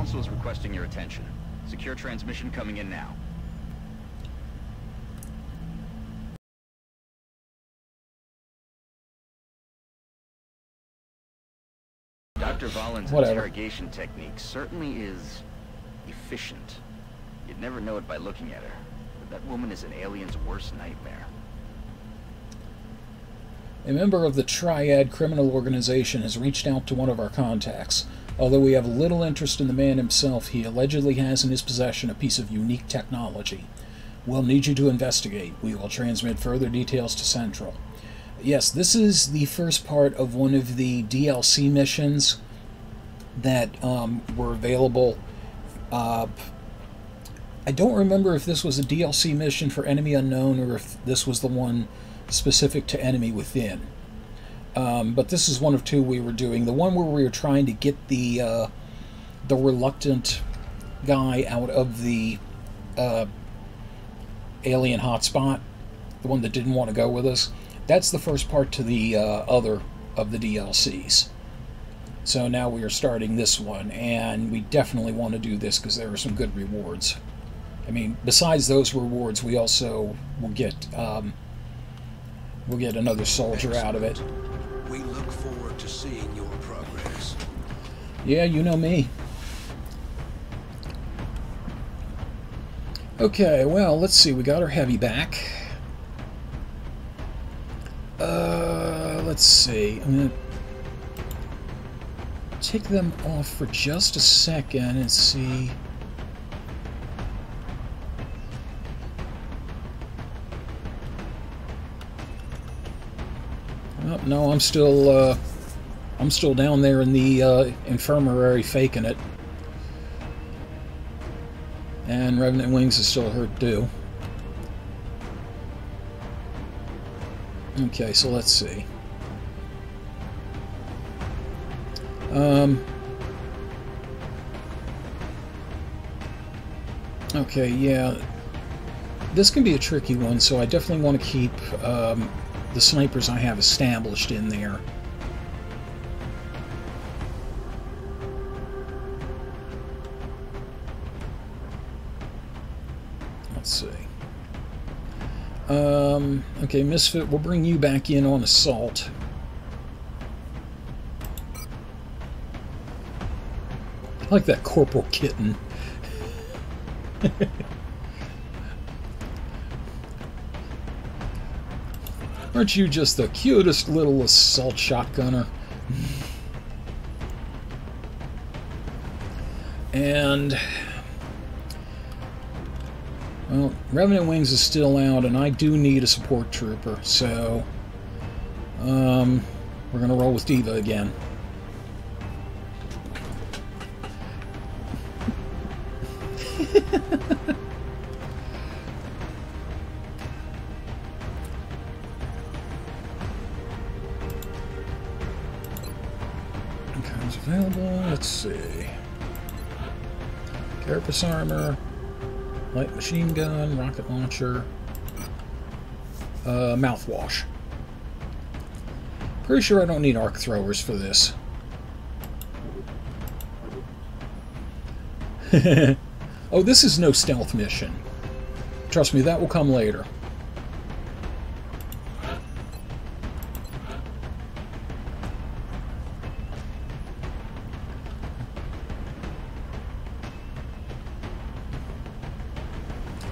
Council is requesting your attention. Secure transmission coming in now. Dr. Vahlen's Whatever. interrogation technique certainly is efficient. You'd never know it by looking at her. But that woman is an alien's worst nightmare. A member of the Triad criminal organization has reached out to one of our contacts. Although we have little interest in the man himself, he allegedly has in his possession a piece of unique technology. We'll need you to investigate. We will transmit further details to Central. Yes, this is the first part of one of the DLC missions that um, were available. Uh, I don't remember if this was a DLC mission for Enemy Unknown or if this was the one specific to Enemy Within. Um, but this is one of two we were doing. The one where we were trying to get the uh, the reluctant guy out of the uh, alien hotspot, the one that didn't want to go with us. That's the first part to the uh, other of the DLCs. So now we are starting this one, and we definitely want to do this because there are some good rewards. I mean, besides those rewards, we also will get um, we'll get another soldier out of it. Seeing your progress. Yeah, you know me. Okay, well, let's see. We got our heavy back. Uh, let's see. I'm gonna take them off for just a second and see. Oh, no, I'm still. Uh, I'm still down there in the uh, infirmary faking it. And Revenant Wings is still hurt too. Okay, so let's see. Um, okay, yeah. This can be a tricky one, so I definitely want to keep um, the snipers I have established in there. Um, okay, Misfit, we'll bring you back in on assault. I like that Corporal Kitten. Aren't you just the cutest little assault shotgunner? And Revenant Wings is still out, and I do need a support trooper, so um, we're gonna roll with Diva again. Comes available. Let's see. Carapace armor, light machine gun, rocket launcher, uh, mouthwash. Pretty sure I don't need arc throwers for this. oh, this is no stealth mission. Trust me, that will come later.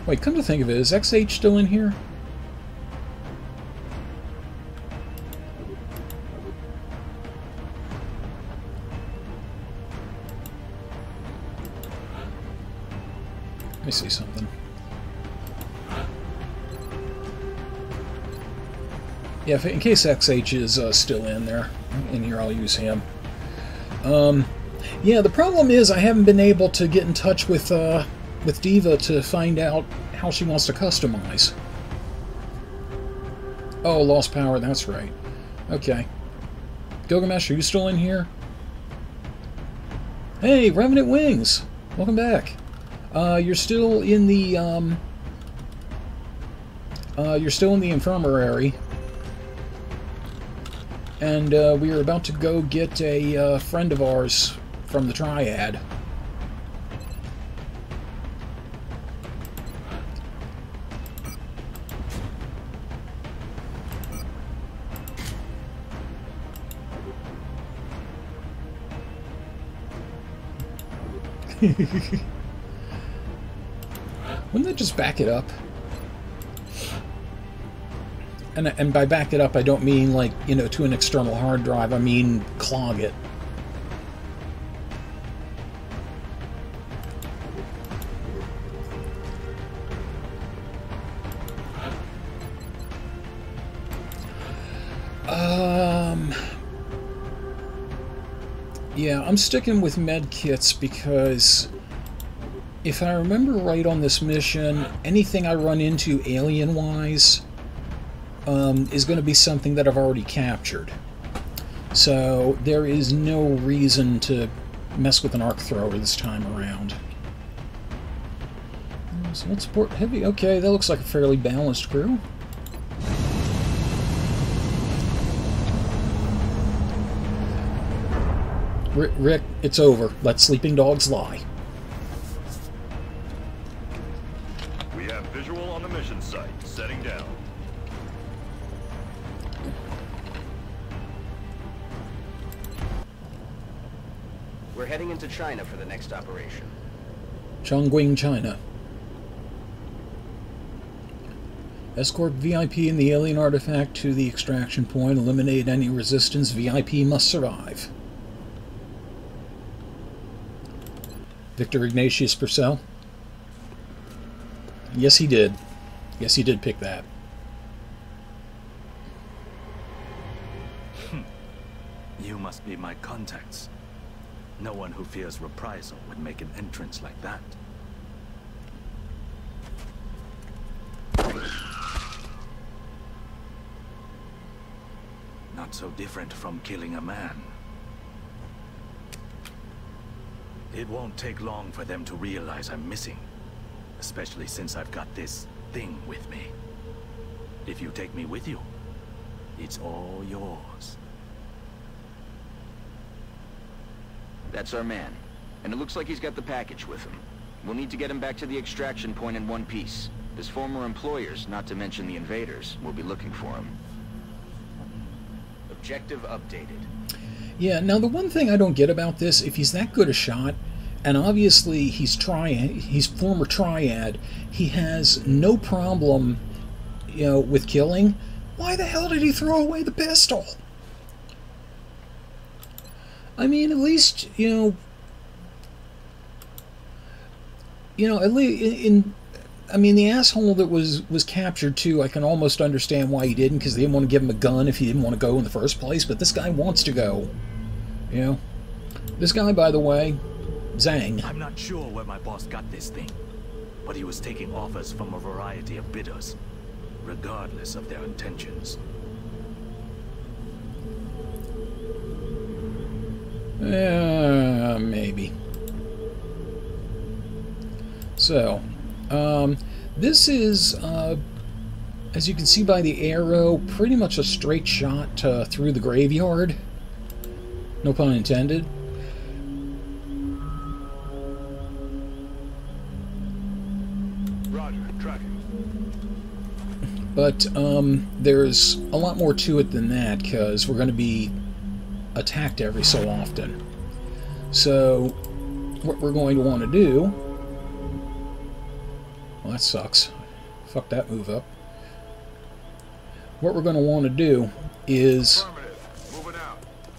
Wait, come to think of it, is XH still in here? Let me see something. Yeah, in case XH is uh, still in there, in here, I'll use him. Um, yeah, the problem is I haven't been able to get in touch with uh, with Diva to find out how she wants to customize. Oh, lost power, that's right. Okay. Gilgamesh, are you still in here? Hey, Revenant Wings! Welcome back. Uh, you're still in the, um... Uh, you're still in the infirmary. And, uh, we are about to go get a uh, friend of ours from the Triad. Wouldn't that just back it up? And, and by back it up, I don't mean like, you know, to an external hard drive. I mean clog it. Yeah, I'm sticking with med kits because if I remember right on this mission, anything I run into alien-wise um, is going to be something that I've already captured. So there is no reason to mess with an arc thrower this time around. So let's support heavy. Okay, that looks like a fairly balanced crew. Rick, it's over. Let sleeping dogs lie. We have visual on the mission site. Setting down. We're heading into China for the next operation. Chongqing, China. Escort VIP and the alien artifact to the extraction point. Eliminate any resistance. VIP must survive. Victor Ignatius Purcell? Yes, he did. Yes, he did pick that. Hmm. You must be my contacts. No one who fears reprisal would make an entrance like that. Not so different from killing a man. It won't take long for them to realize I'm missing. Especially since I've got this thing with me. If you take me with you, it's all yours. That's our man. And it looks like he's got the package with him. We'll need to get him back to the extraction point in one piece. His former employers, not to mention the invaders, will be looking for him. Objective updated. Yeah, now the one thing I don't get about this, if he's that good a shot, and obviously he's triad, he's former triad, he has no problem, you know, with killing. Why the hell did he throw away the pistol? I mean, at least you know, you know, at least in, in I mean, the asshole that was was captured too. I can almost understand why he didn't, because they didn't want to give him a gun if he didn't want to go in the first place. But this guy wants to go. You know, this guy, by the way, Zhang. I'm not sure where my boss got this thing, but he was taking offers from a variety of bidders, regardless of their intentions. Uh, maybe. So, um, this is, uh, as you can see by the arrow, pretty much a straight shot uh, through the graveyard. No pun intended. Roger, tracking. But um, there's a lot more to it than that, because we're going to be attacked every so often. So, what we're going to want to do... Well, that sucks. Fuck that move up. What we're going to want to do is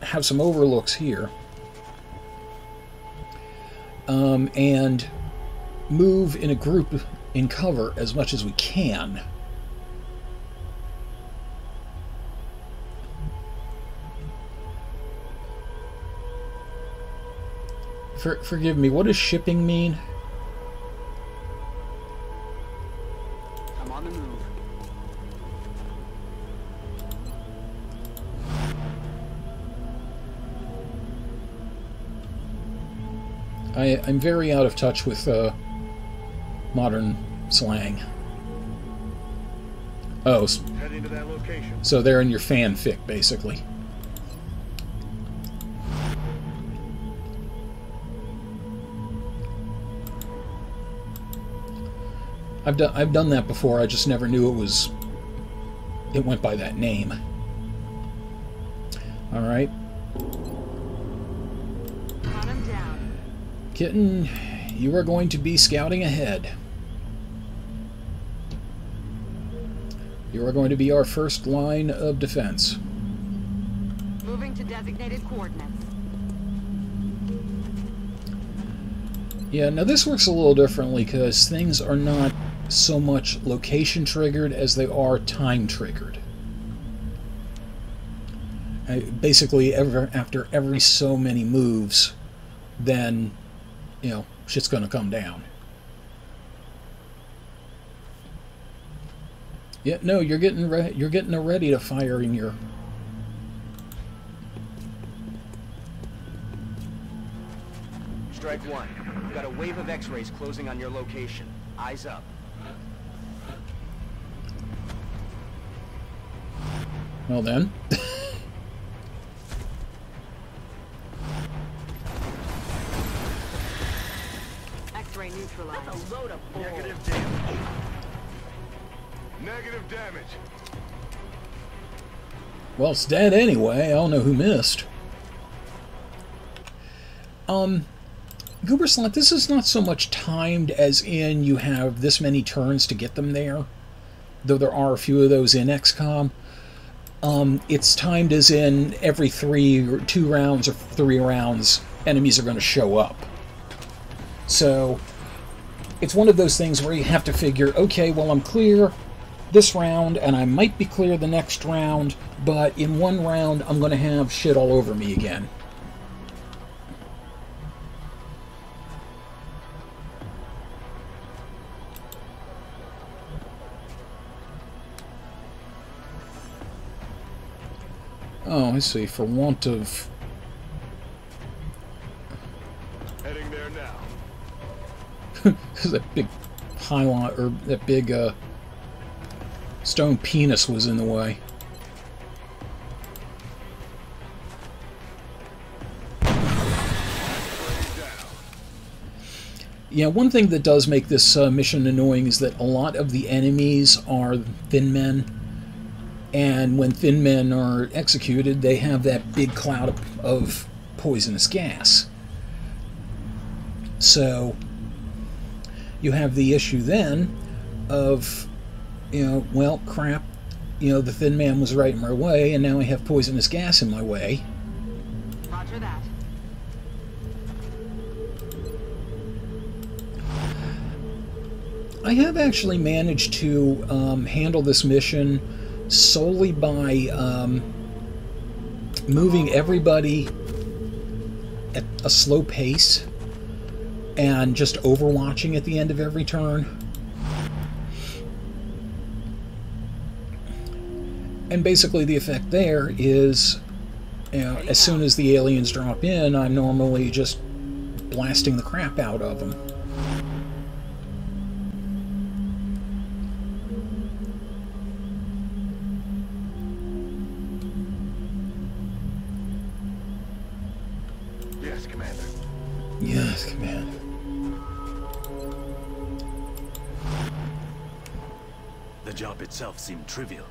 have some overlooks here. Um, and move in a group in cover as much as we can. For, forgive me, what does shipping mean? I, I'm very out of touch with uh, modern slang. Oh, s- Heading that location. so they're in your fanfic, basically. I've done I've done that before. I just never knew it was. It went by that name. All right, kitten. you are going to be scouting ahead. You are going to be our first line of defense. Moving to designated coordinates. Yeah, now this works a little differently because things are not so much location triggered as they are time triggered. Uh, basically, ever after every so many moves, then you know shit's going to come down. Yeah, no, you're getting re- you're getting ready to fire in your Strike one. We've got a wave of X-rays closing on your location. Eyes up. well then. Neutralized. Negative damage. Negative damage. Well, it's dead anyway. I don't know who missed. Um, Goober Slot, this is not so much timed as in you have this many turns to get them there, though there are a few of those in XCOM. Um, it's timed as in every three or two rounds or three rounds, enemies are going to show up. So, it's one of those things where you have to figure, okay, well, I'm clear this round, and I might be clear the next round, but in one round, I'm going to have shit all over me again. Oh, I see. For want of... Heading there now. Because that big pylon, or that big, uh... Stone penis was in the way. Yeah, one thing that does make this uh, mission annoying is that a lot of the enemies are thin men. And when thin men are executed, they have that big cloud of, of poisonous gas. So, you have the issue then of, you know, well, crap, you know, the thin man was right in my way, and now I have poisonous gas in my way. Roger that. I have actually managed to um, handle this mission solely by um, moving everybody at a slow pace and just overwatching at the end of every turn. And basically, the effect there is, you know, as soon as the aliens drop in, I'm normally just blasting the crap out of them. Yes, Commander. Yes, Commander. The job itself seemed trivial.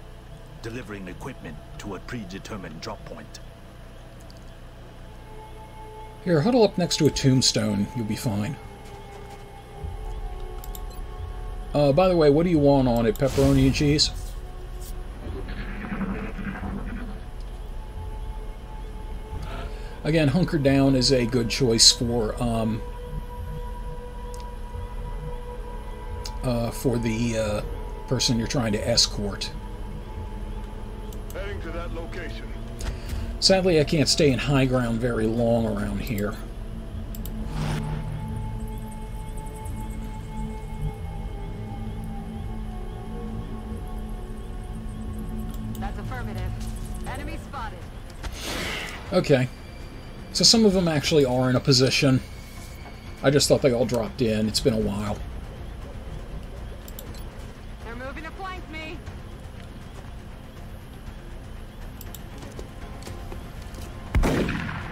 Delivering equipment to a predetermined drop point. Here, huddle up next to a tombstone. You'll be fine. Uh, by the way, what do you want on it? Pepperoni and cheese? Again, hunker down is a good choice for um, uh, for the uh, person you're trying to escort. Heading to that location. Sadly, I can't stay in high ground very long around here. That's affirmative. Enemy spotted. Okay. So some of them actually are in a position. I just thought they all dropped in. It's been a while.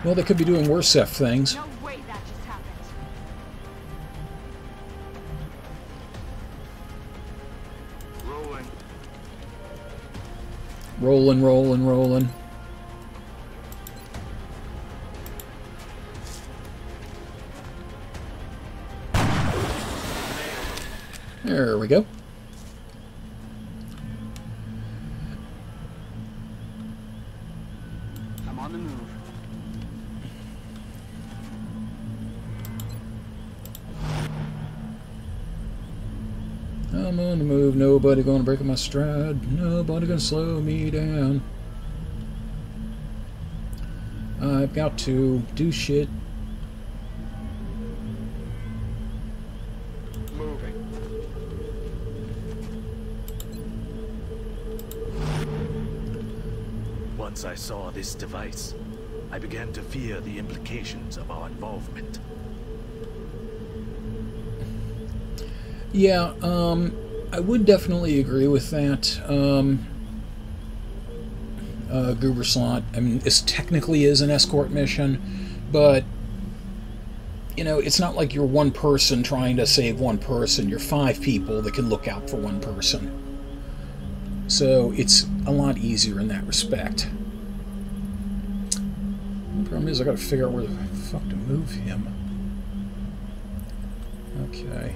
Well, they could be doing worse F things. No way that just happened. Rolling. Rolling, rolling, rolling. There we go. Nobody gonna break my stride. Nobody gonna slow me down. I've got to do shit. Moving. Once I saw this device, I began to fear the implications of our involvement. Yeah, um, I would definitely agree with that. Um, uh, Goober Slot, I mean, this technically is an escort mission, but, you know, it's not like you're one person trying to save one person. You're five people that can look out for one person. So it's a lot easier in that respect. The problem is I gotta figure out where the fuck to move him. Okay.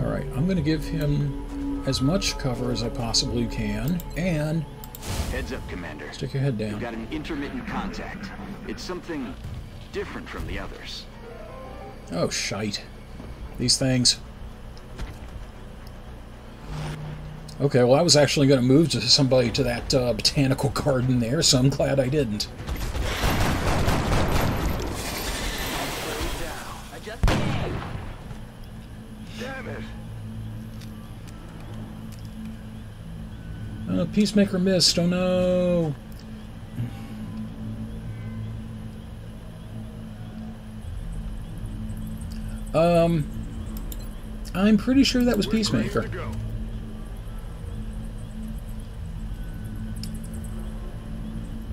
Alright, I'm gonna give him as much cover as I possibly can, and Heads up, Commander. stick your head down. got an intermittent contact. It's something different from the others. Oh, shite. These things. Okay, well, I was actually going to move to somebody to that uh, botanical garden there, so I'm glad I didn't. Peacemaker missed. Oh no. Um, I'm pretty sure that was Peacemaker.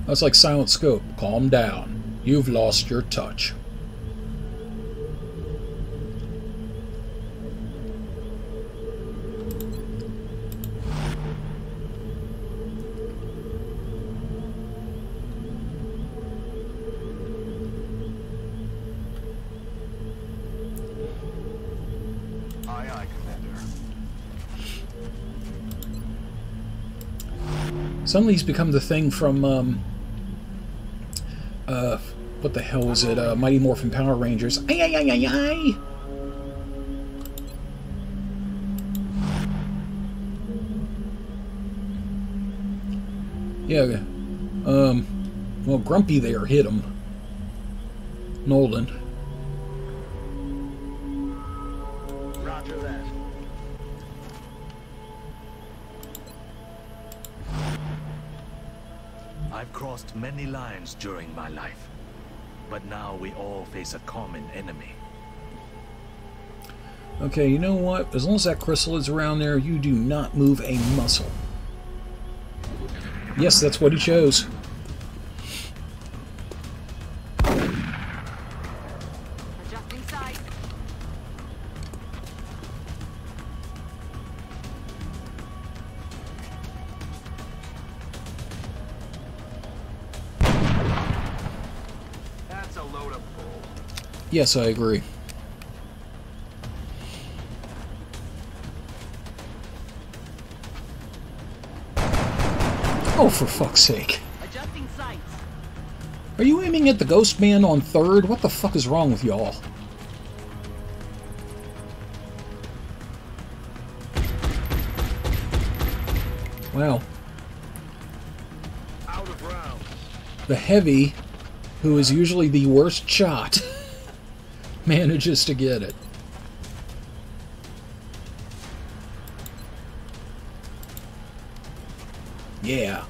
That's like Silent Scope. Calm down. You've lost your touch. Suddenly he's become the thing from, um, uh, what the hell was it? Uh, Mighty Morphin Power Rangers. Ay, ay, ay, ay, ay! Yeah, um, well, Grumpy there hit him. Nolan. Roger that. I've crossed many lines during my life, but now we all face a common enemy. Okay, you know what? As long as that crystal is around there, you do not move a muscle. Yes, that's what he chose. Yes, I agree. Oh, for fuck's sake. Are you aiming at the ghost man on third? What the fuck is wrong with y'all? Well, Out of the heavy, who is usually the worst shot, manages to get it. Yeah.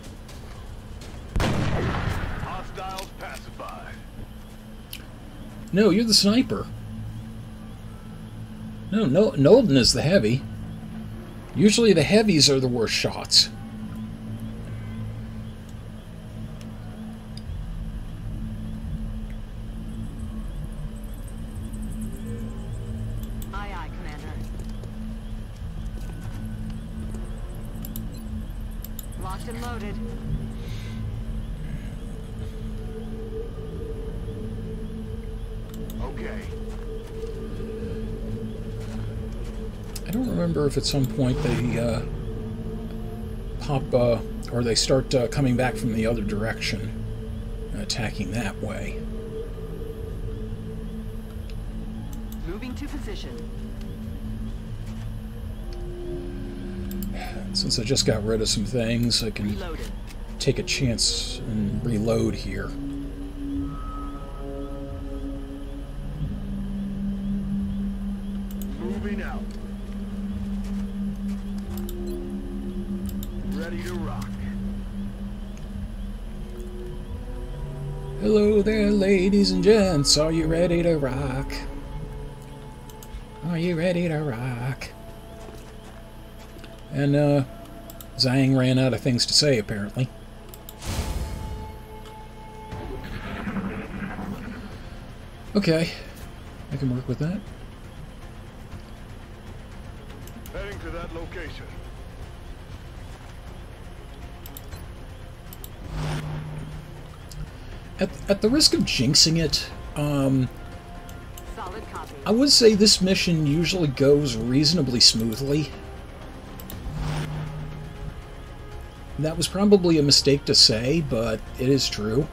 Hostiles pacified. No, you're the sniper. No, no, Nolden is the heavy. Usually the heavies are the worst shots. If at some point they uh, pop uh, or they start uh, coming back from the other direction, attacking that way. Moving to position. Since I just got rid of some things, I can Reloaded. take a chance and reload here. There, ladies and gents. Are you ready to rock? Are you ready to rock? And, uh, Zhang ran out of things to say, apparently. Okay, I can work with that. Heading to that location. At, at the risk of jinxing it, um, Solid copy. I would say this mission usually goes reasonably smoothly. That was probably a mistake to say, but it is true.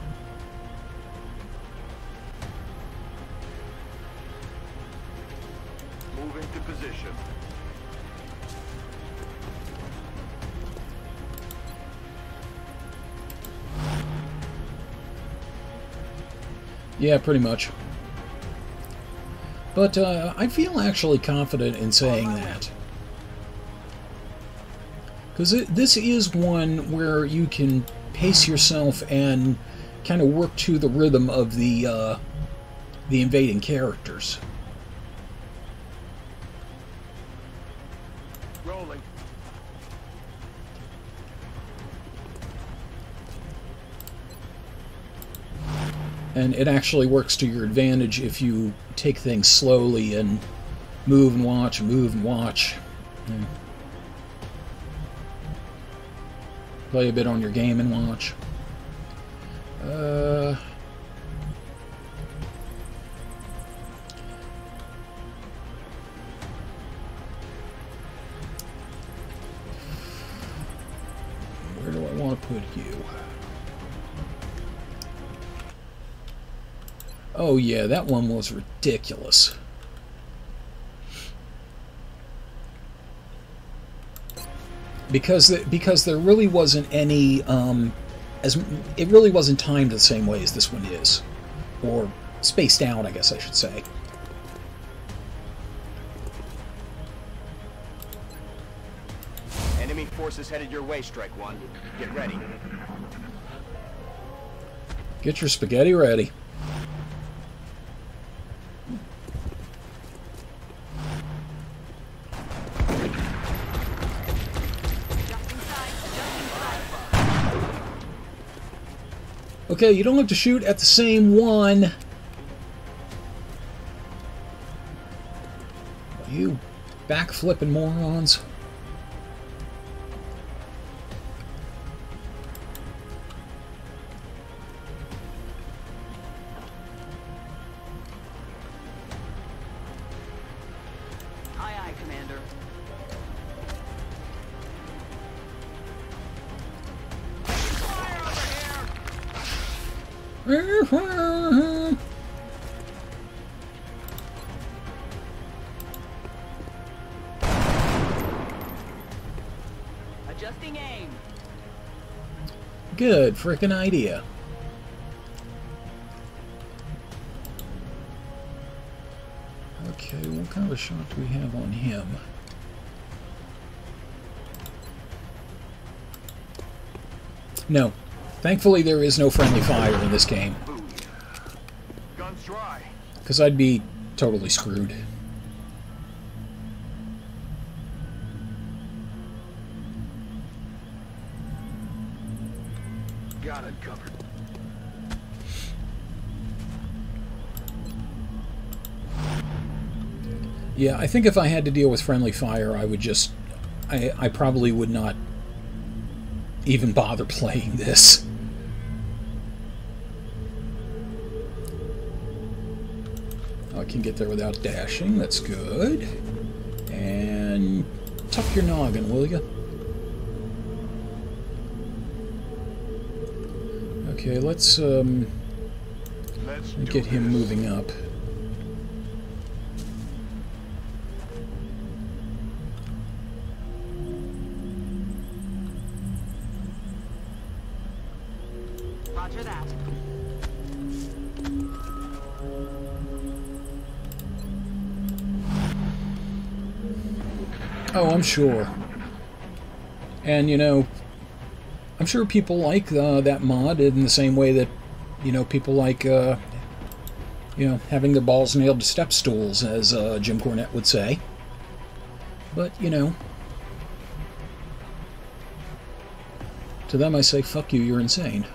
Moving to position. Yeah, pretty much. But uh, I feel actually confident in saying that. Because this is one where you can pace yourself and kind of work to the rhythm of the uh, the invading characters. And it actually works to your advantage if you take things slowly and move and watch, move and watch. Play a bit on your game and watch. Uh, where do I want to put you? Oh yeah, that one was ridiculous. Because the, because there really wasn't any um, as it really wasn't timed the same way as this one is, or spaced out, I guess I should say. Enemy forces headed your way, Strike One. Get ready. Get your spaghetti ready. Adjusting sight. Adjusting sight. Okay, you don't have to shoot at the same one. You backflipping morons. Aye, aye, Commander. Adjusting aim. Good freaking idea. Okay, what kind of a shot do we have on him? No. Thankfully, there is no friendly fire in this game, because I'd be totally screwed. Got it covered. Yeah, I think if I had to deal with friendly fire, I would just... I, I probably would not even bother playing this. I can get there without dashing, that's good. And tuck your noggin, will you? Okay, let's um, Let's get him this. moving up. Sure. And, you know, I'm sure people like uh, that mod in the same way that, you know, people like, uh, you know, having their balls nailed to step stools, as uh, Jim Cornette would say. But, you know, to them I say, fuck you, you're insane.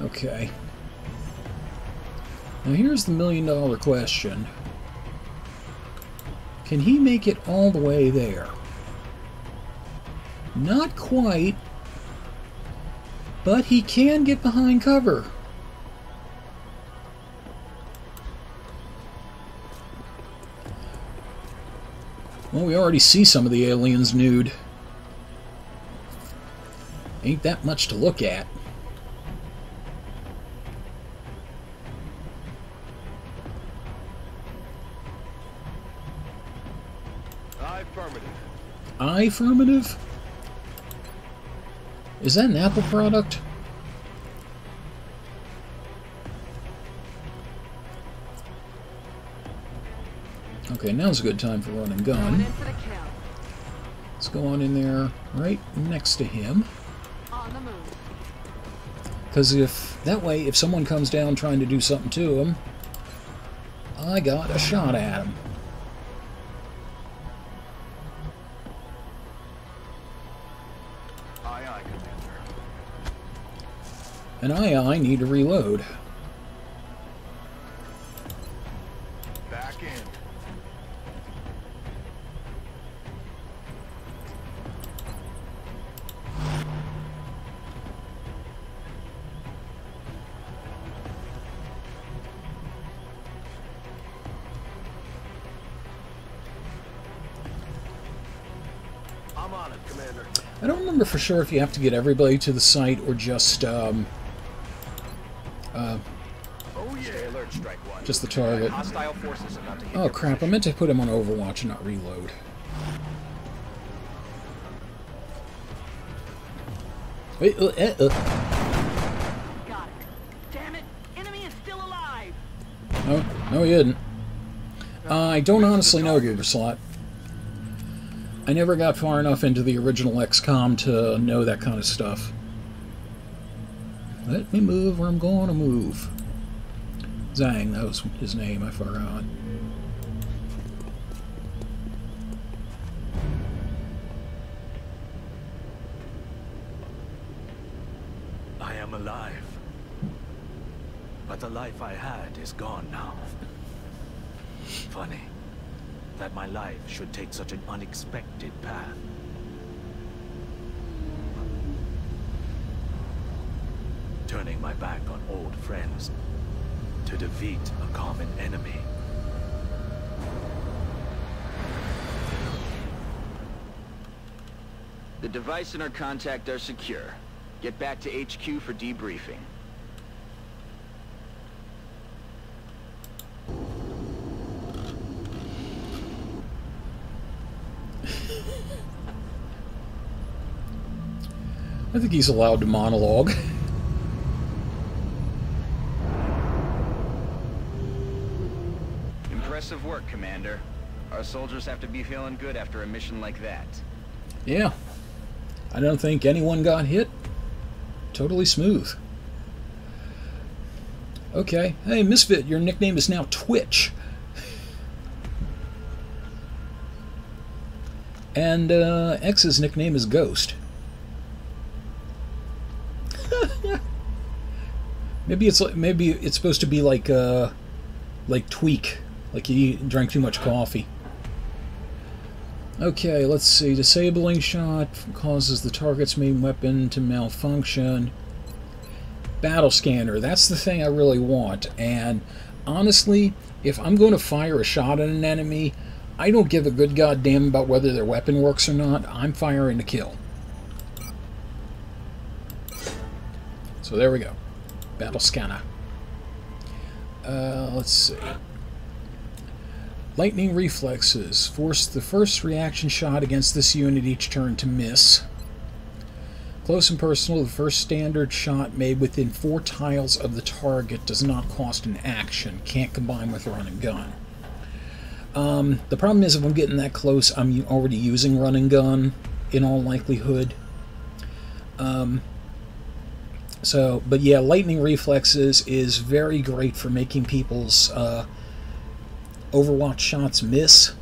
Okay. Now here's the million dollar question. Can he make it all the way there? Not quite, but he can get behind cover. Well, we already see some of the aliens nude. Ain't that much to look at. Affirmative? Is that an Apple product? Okay, now's a good time for run and gun. in for the kill. Let's go on in there right next to him. On the move. Because if that way, if someone comes down trying to do something to him, I got a shot at him. And I, I need to reload. Back in. I'm on it, Commander. I don't remember for sure if you have to get everybody to the site or just um, Oh yeah. Alert, Strike One. just the target. Hostile forces about to hit Oh your crap! I meant to put him on Overwatch and not reload. Wait, uh, uh, uh. Got it. Damn it! Enemy is still alive! No, no, he didn't. I don't honestly know, Gigerslot. I never got far enough into the original XCOM to know that kind of stuff. Let me move where I'm going to move. Zhang, that was his name, I forgot. I am alive. But the life I had is gone now. Funny that my life should take such an unexpected path. Turning my back on old friends to defeat a common enemy. The device and our contact are secure. Get back to HQ for debriefing. I think he's allowed to monologue. Impressive work, Commander. Our soldiers have to be feeling good after a mission like that. Yeah. I don't think anyone got hit. Totally smooth. Okay. Hey, Misfit, your nickname is now Twitch. And uh, X's nickname is Ghost. maybe it's maybe it's supposed to be like uh like tweak, like you drank too much coffee. Okay, let's see. Disabling shot causes the target's main weapon to malfunction. Battle scanner. That's the thing I really want. And honestly, if I'm going to fire a shot at an enemy, I don't give a good goddamn about whether their weapon works or not. I'm firing to kill. So there we go. Battle scanner. Uh, let's see. Lightning reflexes. Force the first reaction shot against this unit each turn to miss. Close and personal, the first standard shot made within four tiles of the target does not cost an action. Can't combine with run and gun. Um, the problem is if I'm getting that close, I'm already using run and gun in all likelihood. Um, so, but yeah, lightning reflexes is very great for making people's uh, Overwatch shots miss.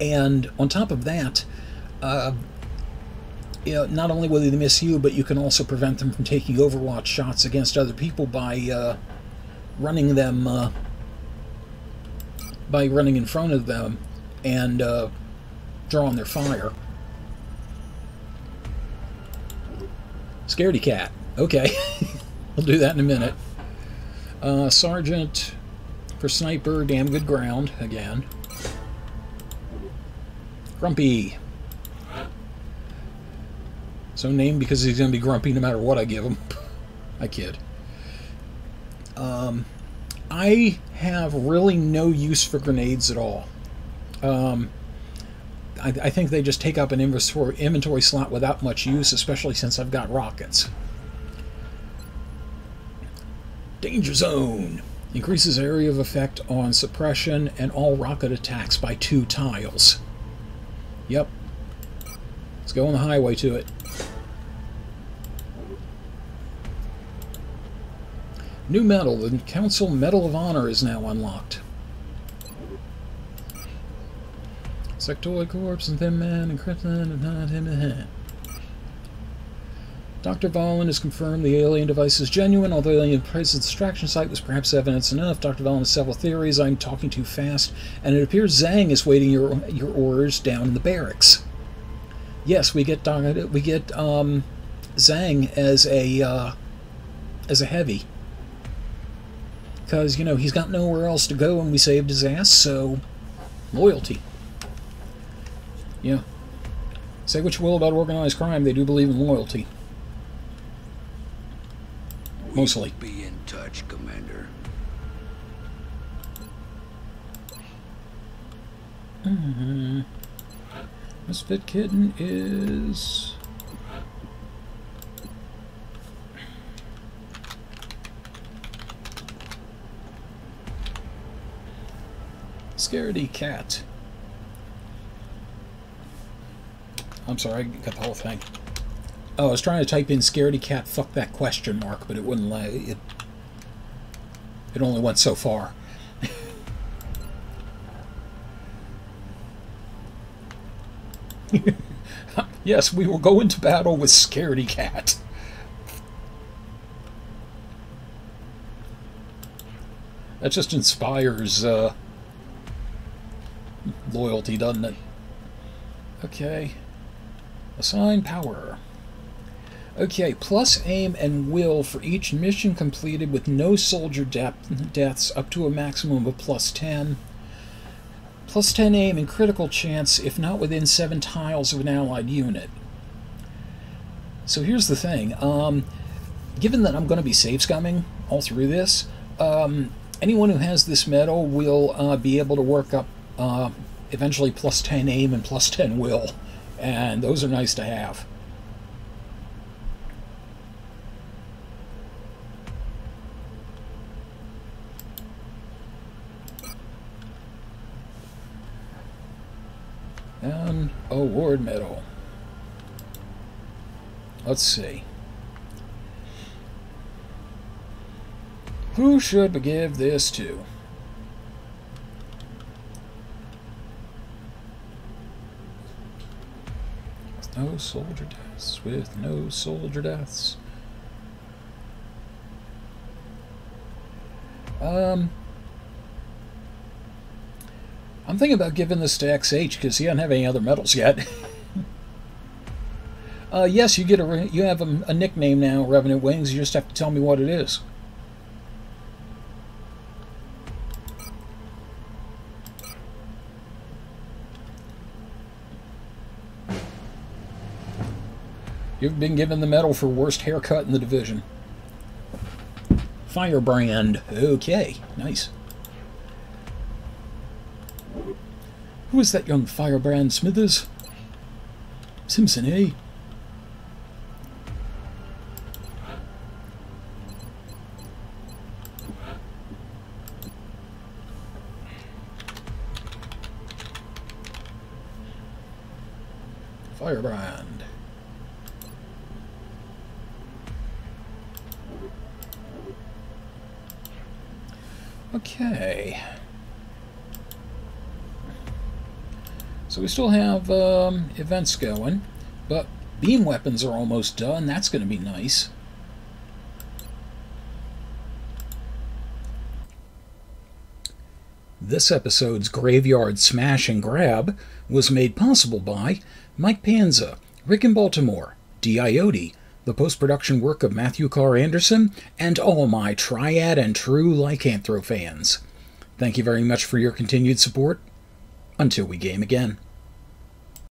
And on top of that, uh, you know, not only will they miss you, but you can also prevent them from taking Overwatch shots against other people by uh, running them, uh, by running in front of them and uh, drawing their fire. Scaredy cat. Okay, we'll do that in a minute. Uh, Sergeant for sniper, damn good ground again. Grumpy. So named because he's going to be grumpy no matter what I give him. I kid. Um, I have really no use for grenades at all. Um, I, I, think they just take up an inventory, inventory slot without much use, especially since I've got rockets. Danger Zone. Increases area of effect on suppression and all rocket attacks by two tiles. Yep. Let's go on the highway to it. New medal. The Council Medal of Honor is now unlocked. Sectoid Corpse and Thin Man and Krypton and not him and Dr. Vahlen has confirmed the alien device is genuine, although the alien presence extraction site was perhaps evidence enough. Dr. Vahlen has several theories. I'm talking too fast, and it appears Zhang is waiting your your orders down in the barracks. Yes, we get we get um, Zhang as a uh, as a heavy because you know he's got nowhere else to go, and we saved his ass. So loyalty. Yeah. Say what you will about organized crime, they do believe in loyalty. Mostly. Be in touch, Commander. Mm-hmm. Misfit Kitten is... Scaredy Cat. I'm sorry, I got the whole thing. Oh, I was trying to type in scaredy cat fuck that question mark, but it wouldn't let it. It only went so far. yes, we will go into battle with scaredy cat. That just inspires uh, loyalty, doesn't it? Okay. Assign power. Okay, plus aim and will for each mission completed with no soldier deaths up to a maximum of plus 10. Plus 10 aim and critical chance if not within 7 tiles of an allied unit. So here's the thing. Um, given that I'm going to be save scumming all through this, um, anyone who has this medal will uh, be able to work up uh, eventually plus 10 aim and plus 10 will. And those are nice to have. And award medal. Let's see. Who should we give this to? With no soldier deaths. With no soldier deaths. Um, I'm thinking about giving this to XH because he doesn't have any other medals yet. uh, yes, you get a you have a, a nickname now, Revenant Wings. You just have to tell me what it is. You've been given the medal for worst haircut in the division. Firebrand. Okay, nice. Who is that young Firebrand Smithers? Simpson, eh? Firebrand. Okay. So we still have um, events going, but beam weapons are almost done. That's going to be nice. This episode's Graveyard Smash and Grab was made possible by Mike Panza, Rick in Baltimore, Diode, the post production work of Matthew Carr Anderson, and all my Triad and True Lycanthro fans. Thank you very much for your continued support. Until we game again.